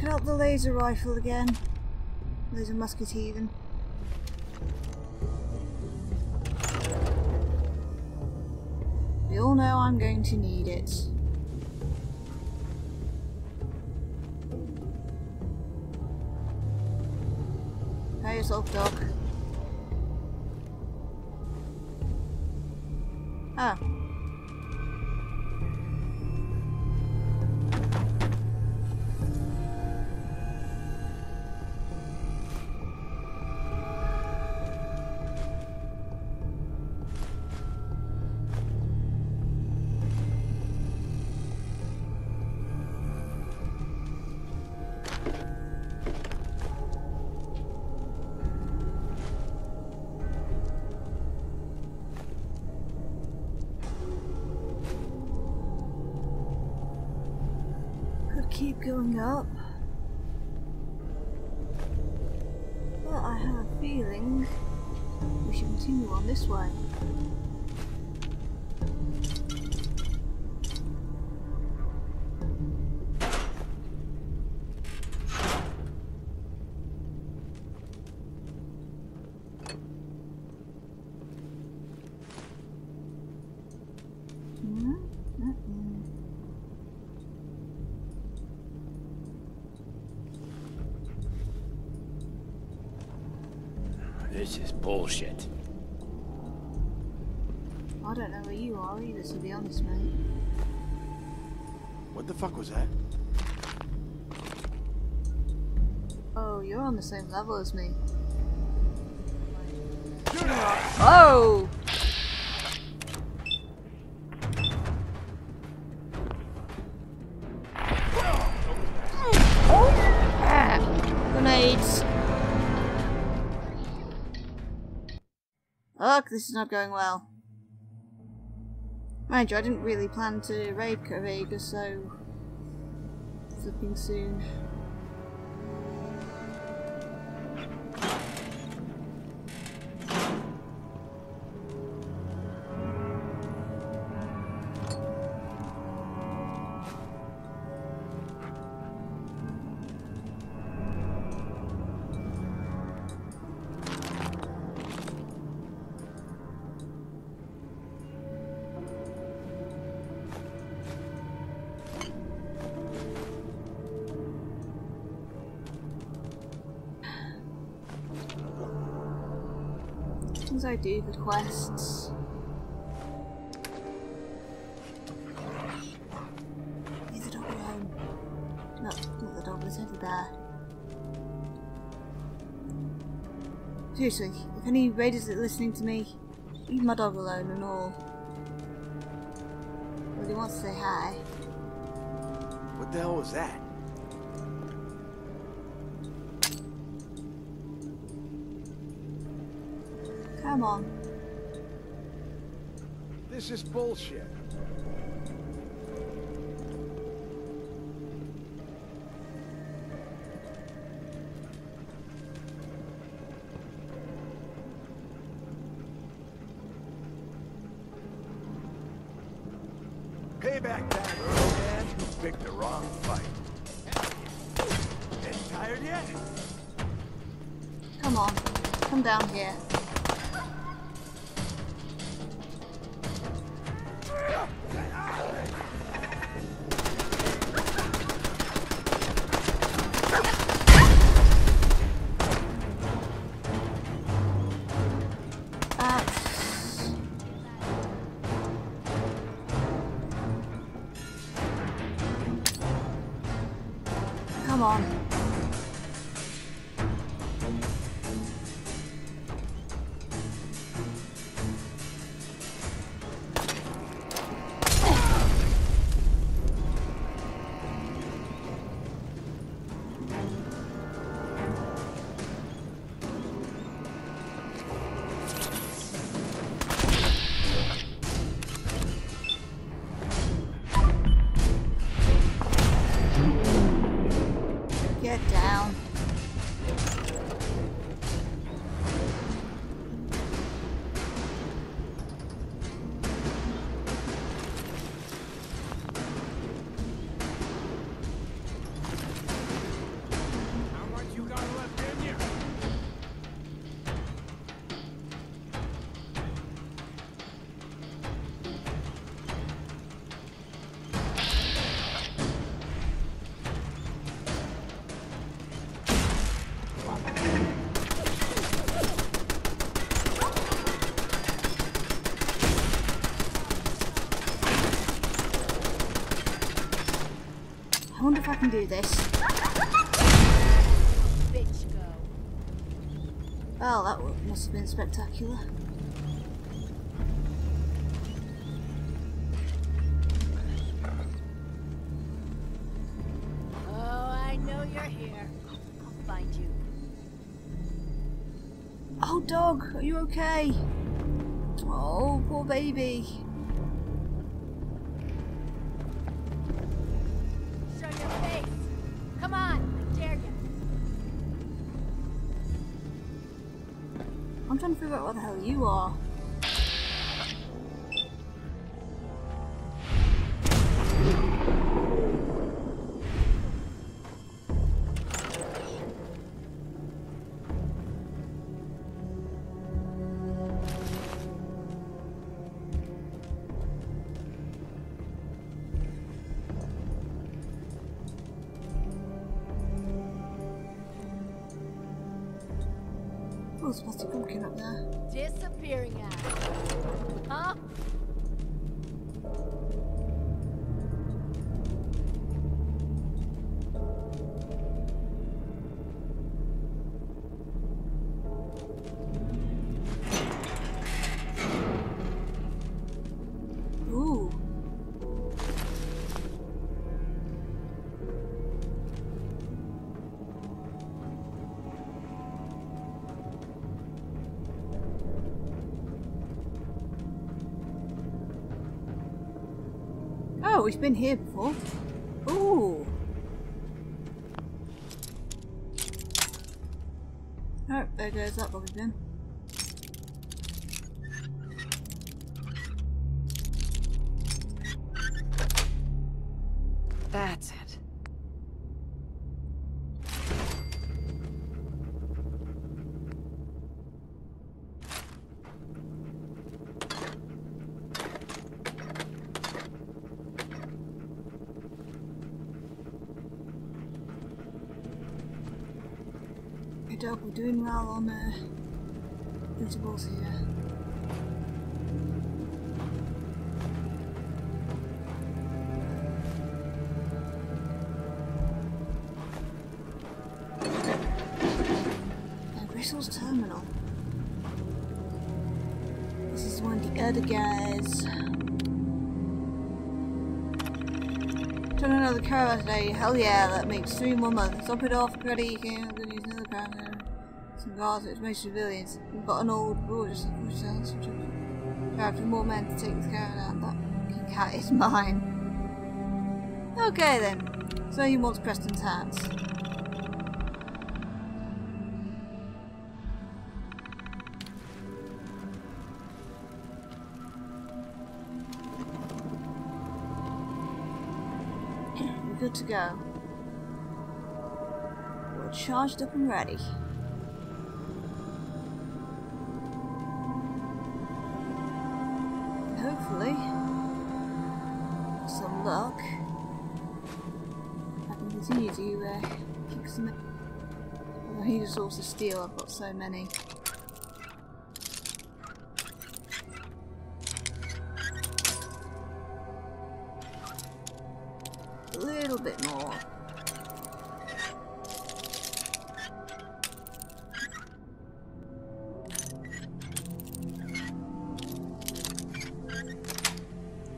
Let's out the laser rifle again. Laser musket even. We all know I'm going to need it. Pay yourself, dog. Ah. Going up. But I have a feeling we should continue on this way. Bullshit. I don't know where you are either, to be honest, mate. What the fuck was that? Oh, you're on the same level as me. Ugh, this is not going well. Mind you, I didn't really plan to raid Corvega so flipping soon. Things I do for quests. Leave the dog alone. Not, not the dog, the over there. Seriously, if any raiders are listening to me, leave my dog alone and all. Well, he wants to say hi. What the hell was that? Come on. This is bullshit. down. Get wonder if I can do this. Bitch go. Well, that must have been spectacular. Oh, I know you're here. I'll find you. Oh, dog, are you okay? Oh, poor baby. I'm trying to figure out what the hell you are. Oh, there's plastic pumpkin up there. Disappearing act. He's been here before. Ooh. Oh, there goes that bobby pin. We're doing well on uh, intervals here. Bristol's Terminal. This is one of the other guys. Turn another car today. Hell yeah, that makes three more months. Top it off, ready, you can use. Some guards, it's mostly civilians. We've got an old boy just which for more men to take this car down. That cat is mine. Okay then. So he wants Preston's hands. Good to go. We're charged up and ready. Some. Well, he just also steal. I've got so many. A little bit more.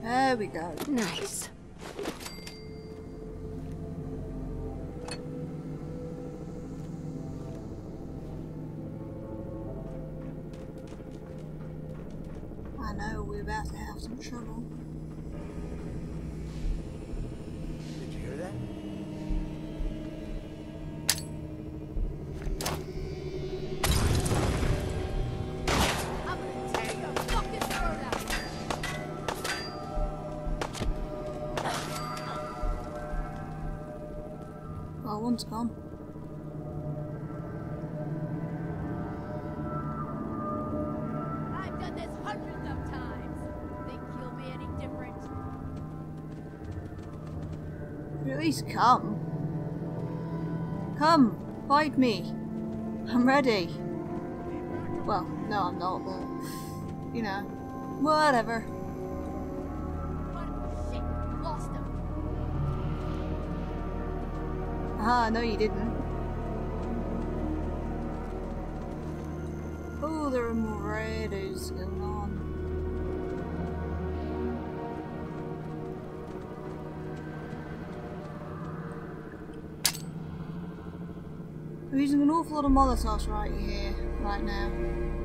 There we go. Nice. Well, one's gone. I've done this hundreds of times. Think you'll be any different? At least come. Come, fight me. I'm ready. Well, no, I'm not, but you know, whatever. Haha, no you didn't. Oh, there are more raiders going on. I'm using an awful lot of Molotovs right here, right now.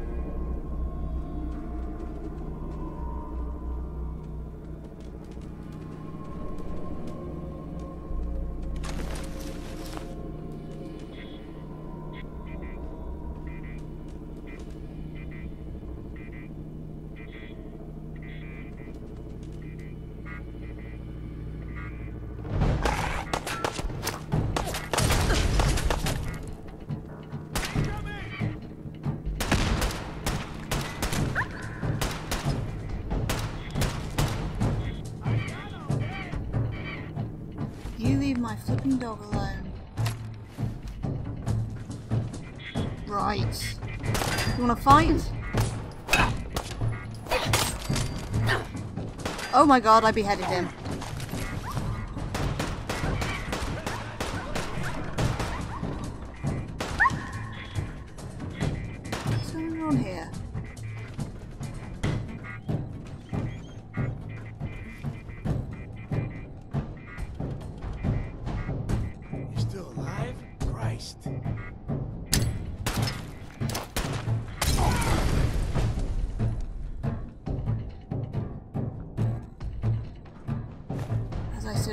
My flipping dog alone. Right. You wanna fight? Oh my god, I beheaded him.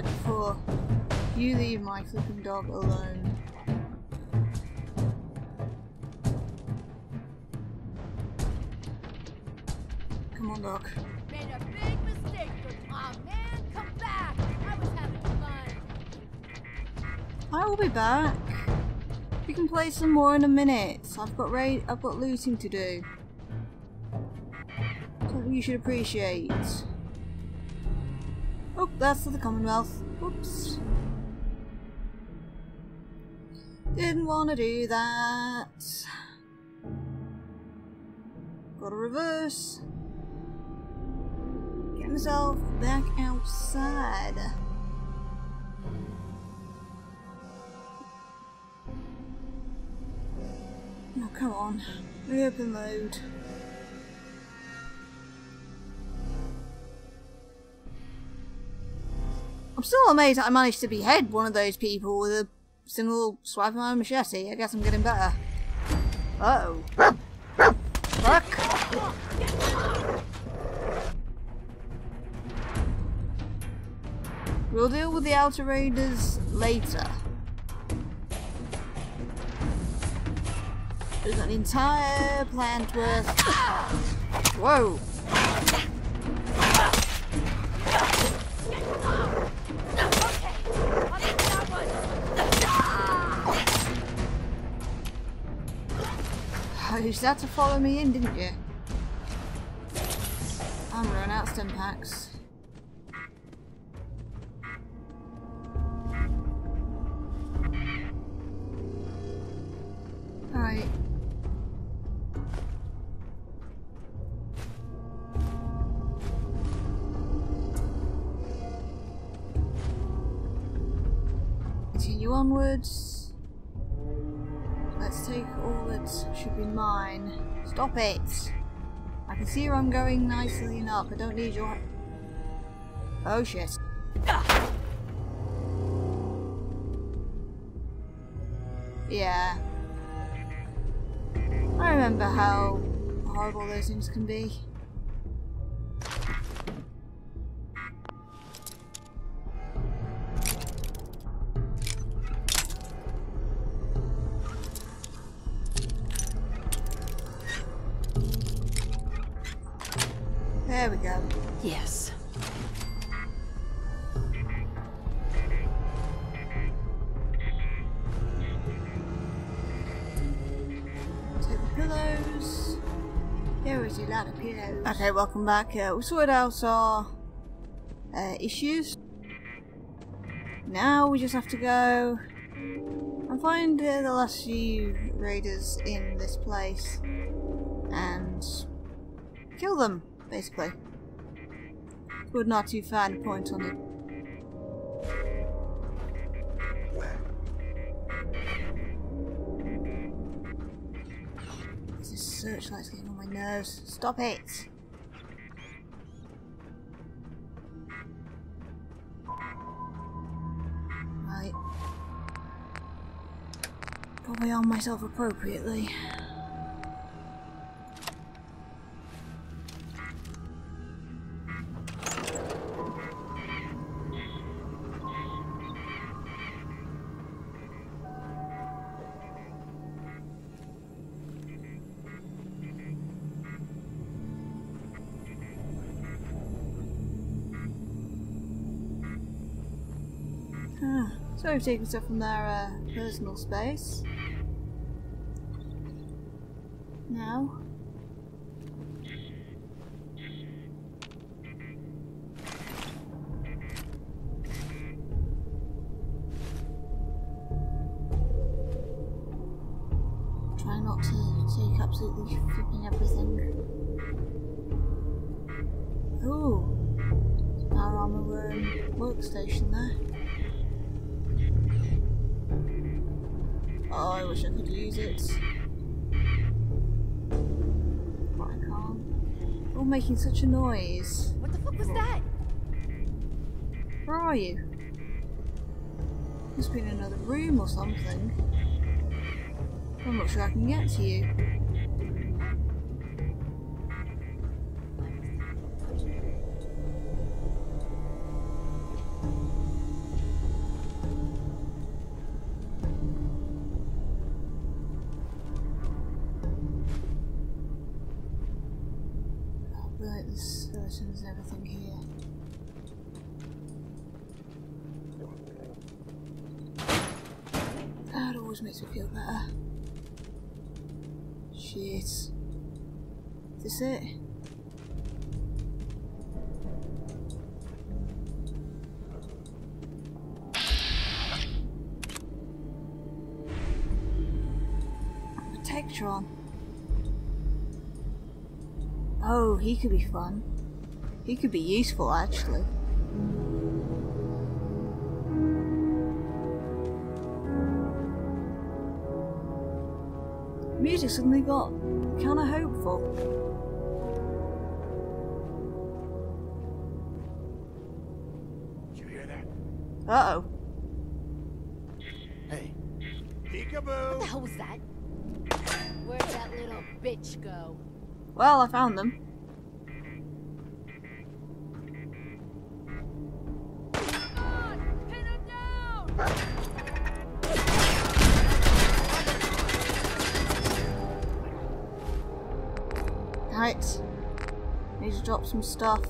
Said before, you leave my flipping dog alone. Come on, dog. Made a big mistake, but aw man, come back! I was having fun. I will be back. We can play some more in a minute. I've got raid. I've got looting to do. Something you should appreciate. Oh, that's for the Commonwealth. Oops. Didn't want to do that. Gotta reverse. Get myself back outside. Oh, come on. Open mode. I'm still amazed I managed to behead one of those people with a single swipe of my machete. I guess I'm getting better. Uh oh. Fuck. We'll deal with the outer raiders later. There's an entire plant worth. Whoa! One. You had to follow me in, didn't you? I'm running out of stimpaks. Alright. Continue onwards. Stop it! I can see where I'm going nicely enough. I don't need your... Oh shit. Yeah. I remember how horrible those things can be. There we go. Yes. Take the pillows. There is a lot of pillows. Okay, welcome back. Uh, we sorted out our uh, issues. Now we just have to go and find uh, the last few raiders in this place and kill them, basically. Could not you find point on it. This searchlight's getting on my nerves. Stop it! Right. Probably on myself appropriately. So we've taken stuff from their uh, personal space. Now. All making such a noise. What the fuck was that? Where are you? Must be in another room or something. I'm not sure I can get to you. Shit. Is this it? Protectron. Oh, he could be fun. He could be useful, actually. Suddenly got kind of hopeful. You hear that? Uh oh. Hey. Peekaboo. What the Peekaboo! hell was that? Where'd that little bitch go? Well, I found them. Some stuff.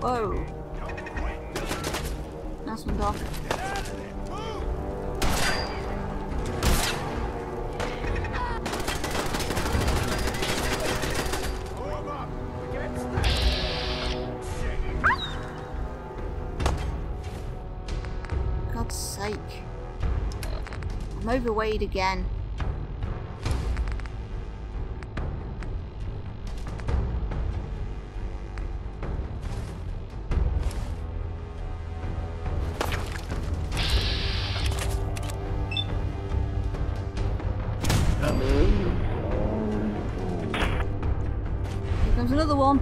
Whoa. Nice one, Doc. Overweight again. Here comes another one.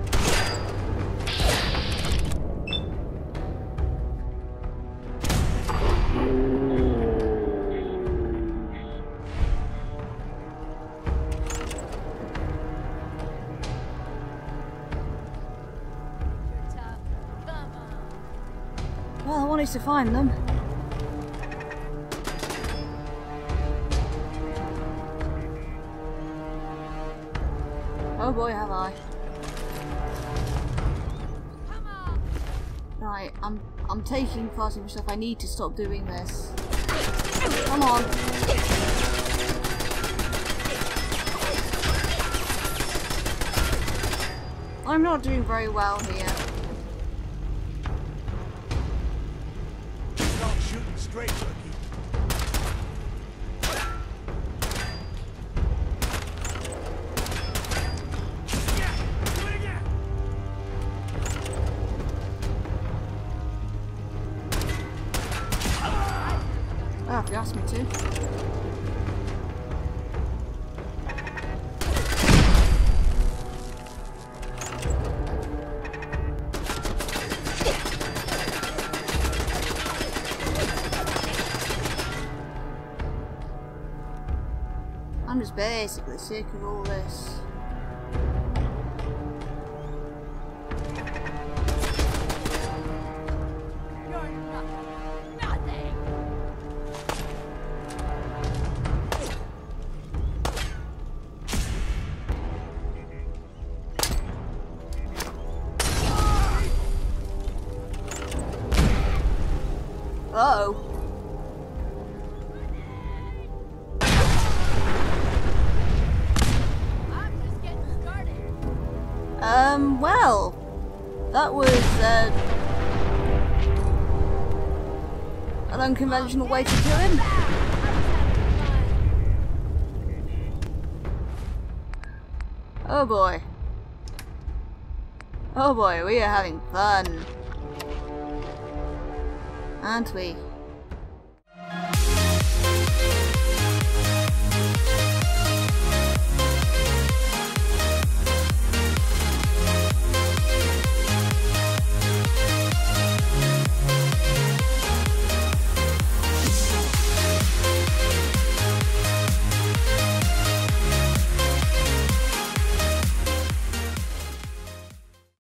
To find them. Oh boy, have I. Right, I'm I'm taking too much stuff. I need to stop doing this. Come on. I'm not doing very well here. I'm just basically sick of all this. An unconventional way to kill him. Oh boy. Oh boy, we are having fun. Aren't we?